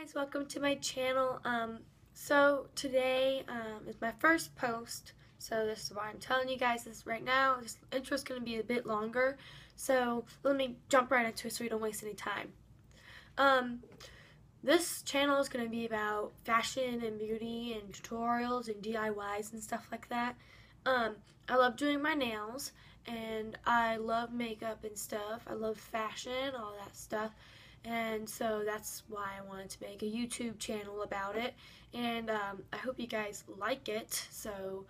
guys, welcome to my channel. Um, so today um, is my first post, so this is why I'm telling you guys this right now. This intro is going to be a bit longer, so let me jump right into it so we don't waste any time. Um, this channel is going to be about fashion and beauty and tutorials and DIYs and stuff like that. Um, I love doing my nails and I love makeup and stuff. I love fashion, all that stuff and so that's why I wanted to make a YouTube channel about it. And um, I hope you guys like it. So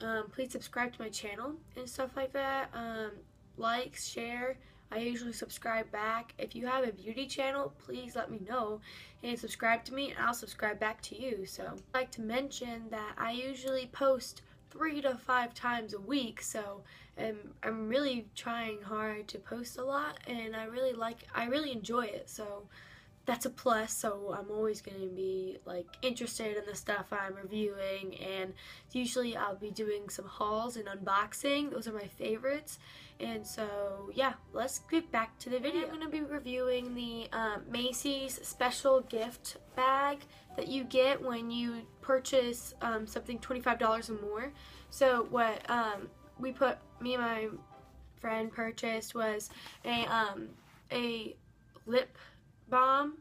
um, please subscribe to my channel and stuff like that. Um, like share. I usually subscribe back. If you have a beauty channel please let me know and subscribe to me and I'll subscribe back to you. So I'd like to mention that I usually post three to five times a week so um, I'm really trying hard to post a lot and I really like I really enjoy it so that's a plus so I'm always going to be like interested in the stuff I'm reviewing and usually I'll be doing some hauls and unboxing those are my favorites and so yeah let's get back to the video. I'm going to be reviewing the um, Macy's special gift bag that you get when you purchase um, something $25 or more. So what um, we put me and my friend purchased was a um, a lip balm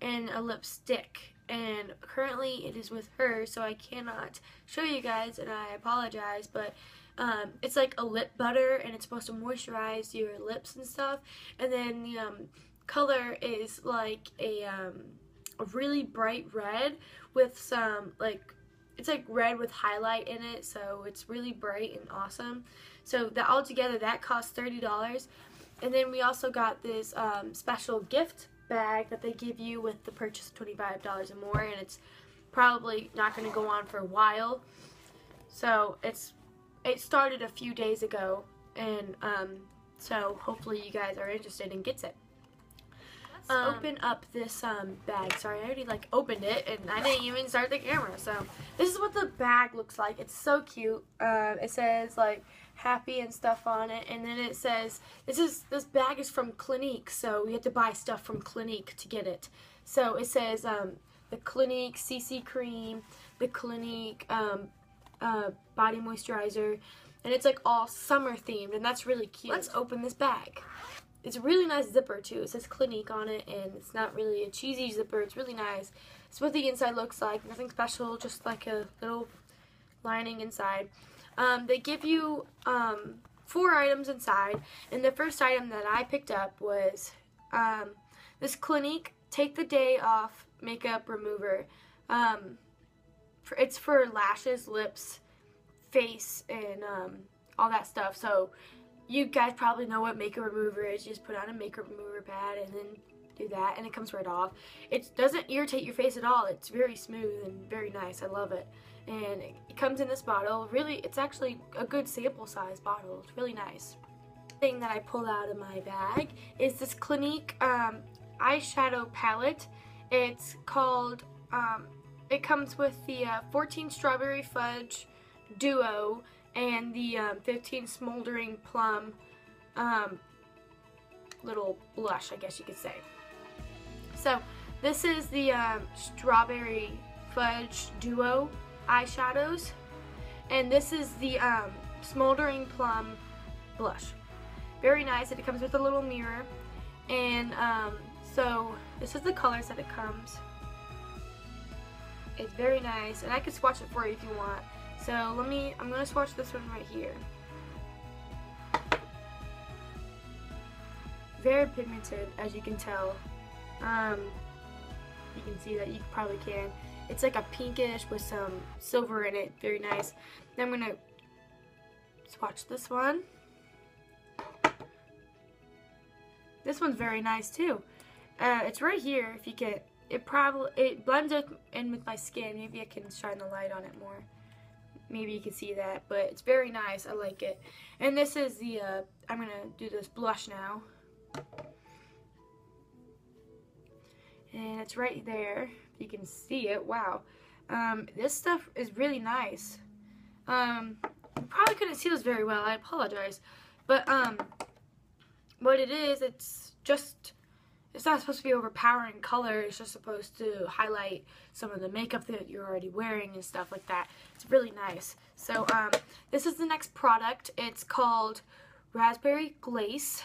and a lipstick. And currently it is with her so I cannot show you guys and I apologize but um, it's like a lip butter and it's supposed to moisturize your lips and stuff. And then the um, color is like a, um, a really bright red with some like it's like red with highlight in it so it's really bright and awesome. So that all together that cost $30 and then we also got this um, special gift bag that they give you with the purchase of $25 or more and it's probably not going to go on for a while. So it's it started a few days ago and um, so hopefully you guys are interested and gets it um, open up this um, bag. Sorry, I already like opened it and I didn't even start the camera. So this is what the bag looks like. It's so cute. Uh, it says like happy and stuff on it, and then it says this is this bag is from Clinique, so we have to buy stuff from Clinique to get it. So it says um, the Clinique CC cream, the Clinique um, uh, body moisturizer, and it's like all summer themed, and that's really cute. Let's open this bag. It's a really nice zipper too. It says Clinique on it and it's not really a cheesy zipper. It's really nice. It's what the inside looks like. Nothing special, just like a little lining inside. Um, they give you um, four items inside and the first item that I picked up was um, this Clinique Take the Day Off Makeup Remover. Um, for, it's for lashes, lips, face, and um, all that stuff. So you guys probably know what makeup remover is. You just put on a makeup remover pad and then do that and it comes right off. It doesn't irritate your face at all. It's very smooth and very nice. I love it. And it comes in this bottle. Really, it's actually a good sample size bottle. It's really nice. Thing that I pulled out of my bag is this Clinique um, eyeshadow palette. It's called, um, it comes with the uh, 14 Strawberry Fudge Duo and the um, 15 Smoldering Plum um, little blush, I guess you could say. So this is the um, Strawberry Fudge Duo eyeshadows, and this is the um, Smoldering Plum blush. Very nice, it comes with a little mirror, and um, so this is the colors that it comes. It's very nice, and I can swatch it for you if you want. So let me, I'm going to swatch this one right here. Very pigmented, as you can tell. Um, you can see that, you probably can. It's like a pinkish with some silver in it. Very nice. Then I'm going to swatch this one. This one's very nice too. Uh, it's right here if you can, it probably it blends in with my skin maybe I can shine the light on it more maybe you can see that, but it's very nice. I like it. And this is the, uh, I'm going to do this blush now. And it's right there. You can see it. Wow. Um, this stuff is really nice. Um, probably couldn't see this very well. I apologize. But, um, what it is, it's just, it's not supposed to be overpowering color. It's just supposed to highlight some of the makeup that you're already wearing and stuff like that. It's really nice. So um, this is the next product. It's called Raspberry Glace.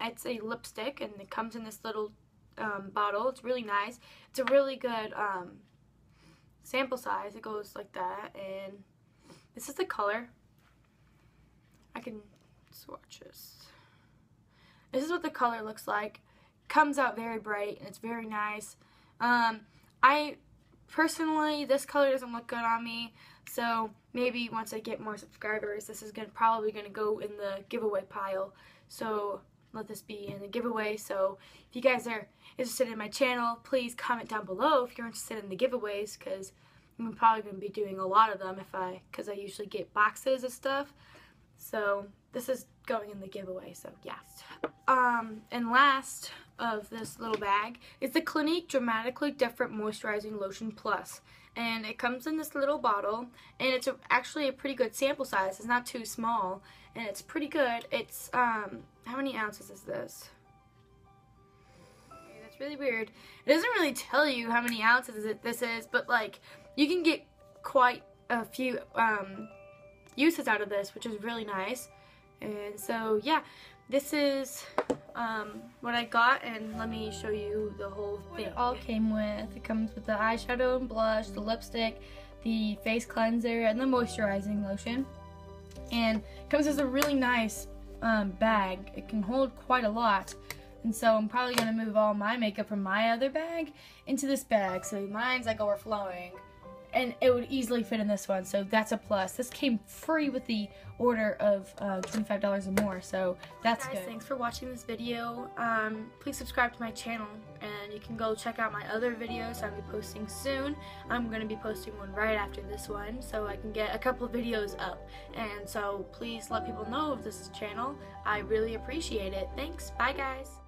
It's a lipstick and it comes in this little um, bottle. It's really nice. It's a really good um, sample size. It goes like that and this is the color. I can swatch this. This is what the color looks like. Comes out very bright and it's very nice. Um, I personally, this color doesn't look good on me. So maybe once I get more subscribers, this is gonna probably gonna go in the giveaway pile. So let this be in the giveaway. So if you guys are interested in my channel, please comment down below if you're interested in the giveaways because I'm probably going to be doing a lot of them if I, because I usually get boxes of stuff. So this is going in the giveaway, so yes. Um, and last of this little bag is the Clinique Dramatically Different Moisturizing Lotion Plus. And it comes in this little bottle, and it's a, actually a pretty good sample size. It's not too small, and it's pretty good. It's, um, how many ounces is this? Okay, that's really weird. It doesn't really tell you how many ounces this is, but like, you can get quite a few um, uses out of this, which is really nice. And so, yeah, this is um, what I got, and let me show you the whole thing. it all came with. It comes with the eyeshadow and blush, the lipstick, the face cleanser, and the moisturizing lotion. And it comes as a really nice um, bag. It can hold quite a lot. And so I'm probably going to move all my makeup from my other bag into this bag. So mine's like overflowing and it would easily fit in this one. So that's a plus. This came free with the order of uh, $25 or more so that's Guys, good. thanks for watching this video. Um, please subscribe to my channel and you can go check out my other videos I'll be posting soon. I'm gonna be posting one right after this one so I can get a couple videos up. And so please let people know of this channel. I really appreciate it. Thanks. Bye guys